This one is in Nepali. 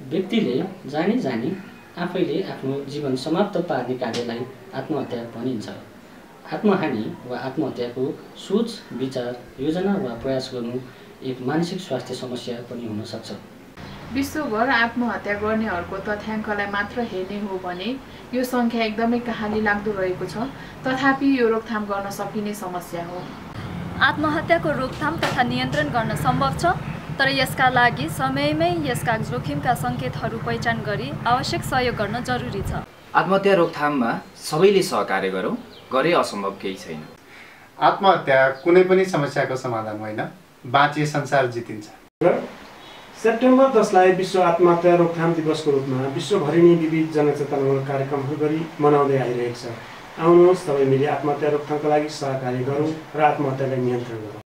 व्यक्तिले जानी जानी आफैले आफ्नो जीवन समाप्त पार्ने कार्यलाई आत्महत्या भनिन्छ। आत्महानि वा आत्महत्याको सोच विचार योजना वा प्रयास गर्नु एक मानसिक स्वास्थ्य समस्या पनि हुन सक्छ। विश्वभर आत्महत्या गर्नेहरूको तथ्याङ्कलाई मात्र हेर्ने हो भने यो सङ्ख्या एकदमै कहानी लाग्दो रहेको छ। तथापि यो रोकथाम गर्न सकिने समस्या हो। आत्महत्याको रोकथाम तथा नियन्त्रण गर्न सम्भव छ। तर यसका लागि समयमै यसका जोखिमका सङ्केतहरू पहिचान गरी आवश्यक सहयोग गर्न जरुरी छ। आत्महत्या रोकथाममा सबैले सहकार्य गरौँ गरे असम्भव केही छैन। आत्महत्या कुनै पनि समस्याको समाधान होइन बाँचे संसार जितिन्छ। सेप्टेम्बर दसलाई विश्व आत्महत्या रोकथाम दिवसको रूपमा विश्वभरि नै विविध जनचेतनामूलक कार्यक्रमहरू गरी मनाउँदै आइरहेको छ। आउनुहोस् सबै मिली आत्महत्या रोकथामका लागि सहकार्य गरौँ र आत्महत्यालाई नियन्त्रण गरौँ।